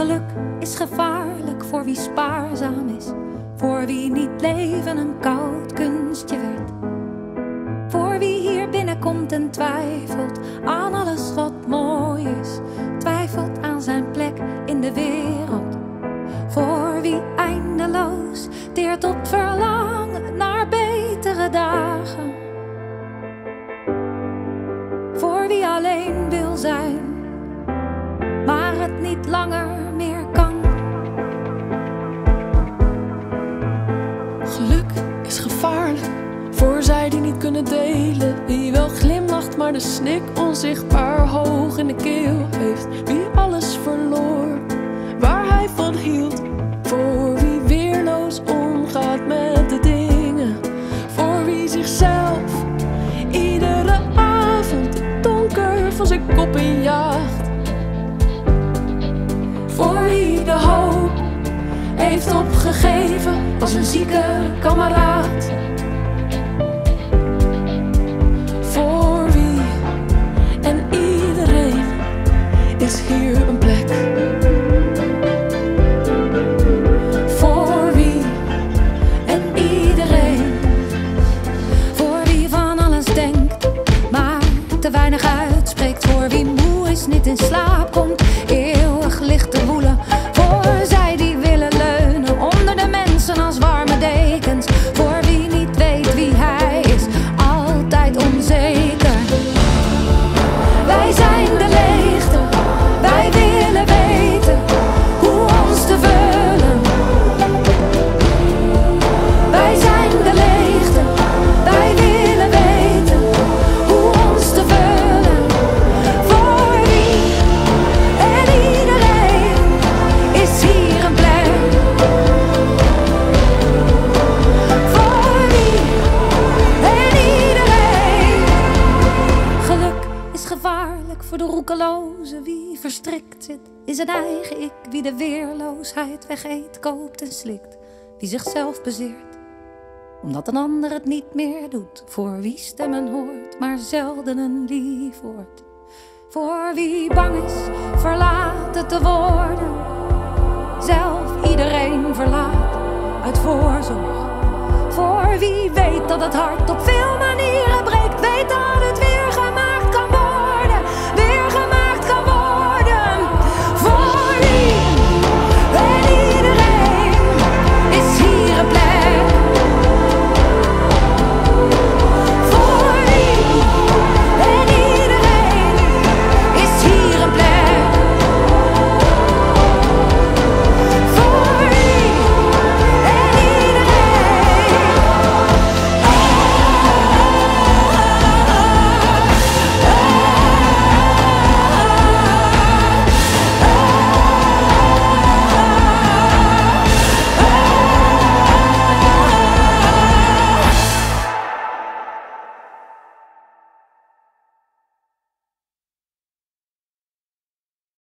Geluk is gevaarlijk voor wie spaarzaam is, voor wie niet leven een koud kunstje werd. Voor wie hier binnenkomt en twijfelt aan alles wat mooi is, twijfelt aan zijn plek in de wereld. Voor wie eindeloos deert op verlangen niet langer meer kan. Geluk is gevaarlijk voor zij die niet kunnen delen. Wie wel glimlacht, maar de snik onzichtbaar hoog in de keel heeft. Wie alles verloor waar hij van hield. Voor wie weerloos omgaat met de dingen. Voor wie zichzelf iedere avond donker van zijn kop heeft opgegeven als een zieke kameraad. Voor wie en iedereen is hier een plek. Voor wie En iedereen, voor wie van alles denkt, maar te weinig uitspreekt. Voor de roekeloze. Wie verstrikt zit in zijn eigen ik. Wie de weerloosheid wegeet, koopt en slikt. Wie zichzelf bezeert omdat een ander het niet meer doet. Voor wie stemmen hoort, maar zelden een lief woord. Voor wie bang is verlaten te worden. Zelf iedereen verlaat uit voorzorg. Voor wie weet dat het hart op veel manieren breekt. Weet dat